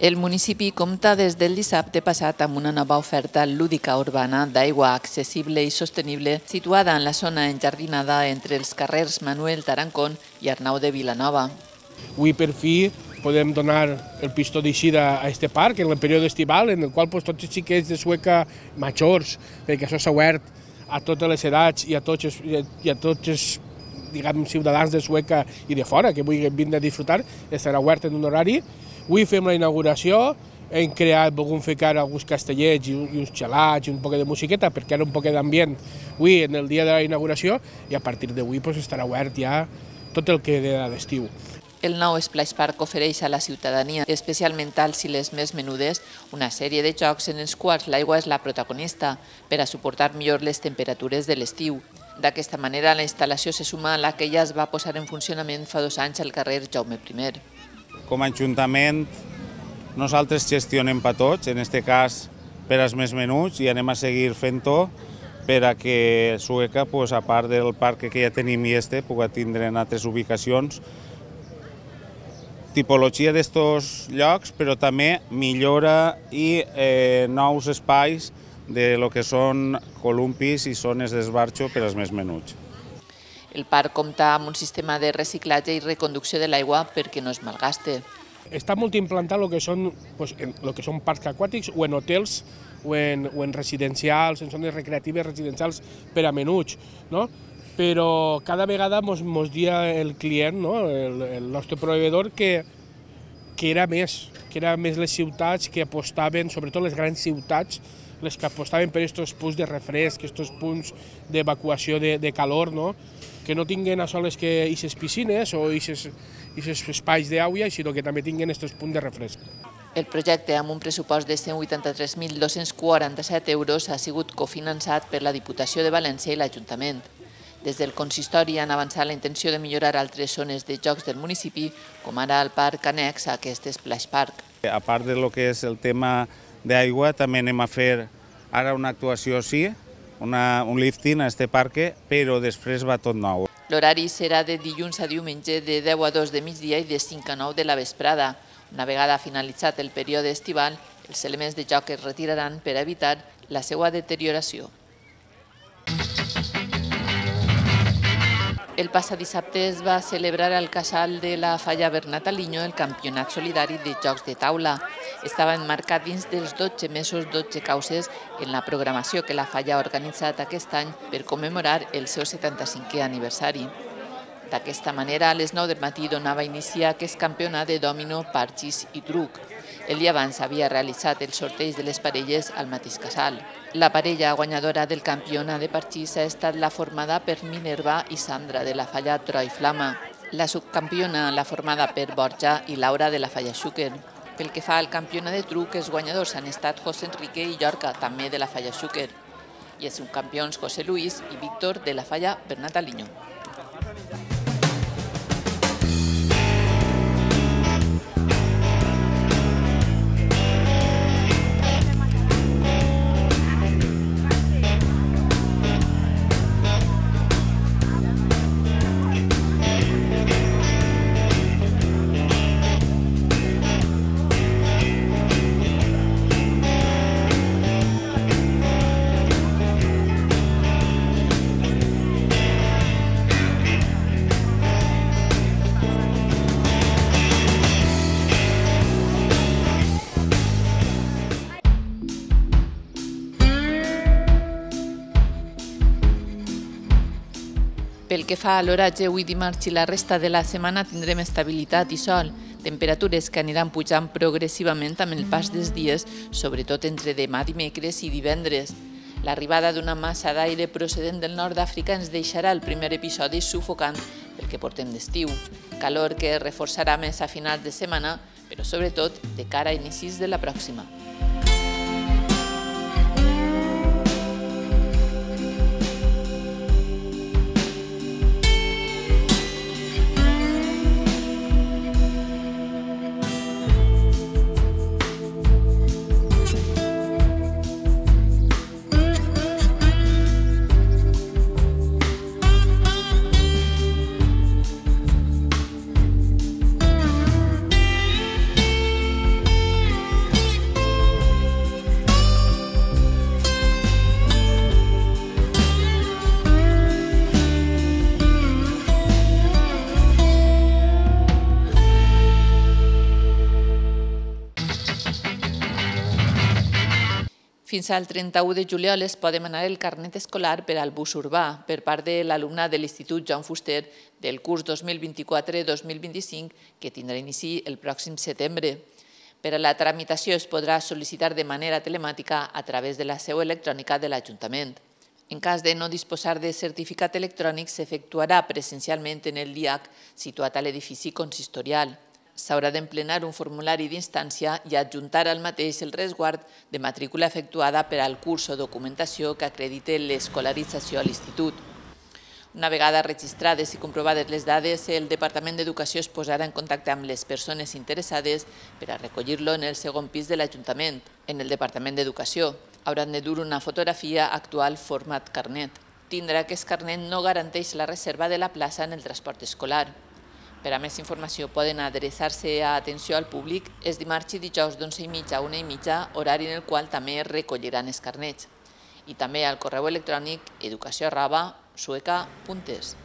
El municipi compta des del dissabte passat amb una nova oferta lúdica urbana d'aigua accessible i sostenible situada en la zona enjardinada entre els carrers Manuel Tarancón i Arnau de Vilanova. Avui per fi podem donar el pistó d'eixida a este parc en el període estival, en el qual pues, tots els xiquets de Sueca majors, perquè això s'ha obert a totes les edats i a tots els, i a tots els diguem, ciutadans de Sueca i de fora que vulguin vindre a disfrutar, estarà obert en un horari Avui fem la inauguració, hem creat, volgut ficar alguns castellets i, i uns gelats i un poc de musiqueta perquè era un poc d'ambient avui en el dia de la inauguració i a partir d'avui pues, estarà obert ja tot el que queda d'estiu. El nou Splash Park ofereix a la ciutadania, especialment als i les més menudes, una sèrie de jocs en els quals l'aigua és la protagonista per a suportar millor les temperatures de l'estiu. D'aquesta manera, la instal·lació se suma a la que ja es va posar en funcionament fa dos anys al carrer Jaume I com a Ajuntament nosaltres gestionem per tots, en aquest cas per als més menuts, i anem a seguir fent-ho per a que Sueca, pues, a part del parc que ja tenim i este, pugui tindre en altres ubicacions tipologia d'estos llocs, però també millora i eh, nous espais de lo que són columpis i zones d'esbarxo per als més menuts. El parc compta amb un sistema de reciclatge i reconducció de l'aigua perquè no es malgaste. Està molt implantat el que són, pues, en, lo que són parcs aquàtics o en hotels o en, o en residencials, en zones recreatives residencials per a menuts, no? però cada vegada mos, mos dia el client, no? el, el nostre proveïdor, que, que era més, que era més les ciutats que apostaven, sobretot les grans ciutats, les que apostaven per aquests punts de refresc, aquests punts d'evacuació de, de calor, no? Que no tinguen a soles que aquestes piscines o aquests espais d'aigua, sinó que també tinguen aquests punts de refresc. El projecte, amb un pressupost de 183.247 euros, ha sigut cofinançat per la Diputació de València i l'Ajuntament. Des del consistori han avançat la intenció de millorar altres zones de jocs del municipi, com ara el parc annex a aquest Splash Park. A part de lo que és el tema d'aigua, també anem a fer ara una actuació sí, una, un lifting a este parque, però després va tot nou. L'horari serà de dilluns a diumenge de 10 a 2 de migdia i de 5 a 9 de la vesprada. Una vegada finalitzat el període estival, els elements de joc es retiraran per evitar la seva deterioració. El passat dissabte es va celebrar al casal de la Falla Bernat Aliño el campionat solidari de Jocs de Taula. Estava enmarcat dins dels 12 mesos 12 causes en la programació que la Falla ha organitzat aquest any per commemorar el seu 75è aniversari. D'aquesta manera, a les 9 del matí donava inici a aquest campionat de domino, parxis i truc. El dia abans havia realitzat el sorteig de les parelles al mateix casal. La parella guanyadora del campionat de parxís ha estat la formada per Minerva i Sandra de la falla Troi Flama. La subcampiona la formada per Borja i Laura de la falla Xúquer. Pel que fa al campionat de truc, els guanyadors han estat José Enrique i Llorca, també de la falla Xúquer. I els subcampions José Luis i Víctor de la falla Bernat Aliño. Pel que fa a l'oratge, avui dimarts i la resta de la setmana tindrem estabilitat i sol, temperatures que aniran pujant progressivament amb el pas dels dies, sobretot entre demà dimecres i divendres. L'arribada d'una massa d'aire procedent del nord d'Àfrica ens deixarà el primer episodi sufocant pel que portem d'estiu. Calor que reforçarà més a finals de setmana, però sobretot de cara a inicis de la pròxima. Fins al 31 de juliol es pot demanar el carnet escolar per al bus urbà per part de l'alumnat de l'Institut Joan Fuster del curs 2024-2025 que tindrà inici el pròxim setembre. Per a la tramitació es podrà sol·licitar de manera telemàtica a través de la seu electrònica de l'Ajuntament. En cas de no disposar de certificat electrònic, s'efectuarà presencialment en el DIAC situat a l'edifici consistorial s'haurà d'emplenar un formulari d'instància i adjuntar al mateix el resguard de matrícula efectuada per al curs o documentació que acredite l'escolarització a l'institut. Una vegada registrades i comprovades les dades, el Departament d'Educació es posarà en contacte amb les persones interessades per a recollir-lo en el segon pis de l'Ajuntament, en el Departament d'Educació. Hauran de dur una fotografia actual format carnet. Tindrà que es carnet no garanteix la reserva de la plaça en el transport escolar. Per a més informació poden adreçar-se a atenció al públic els dimarts i dijous d'11 i mitja a 1 i mitja, horari en el qual també recolliran els carnets. I també al correu electrònic educació arroba sueca.es.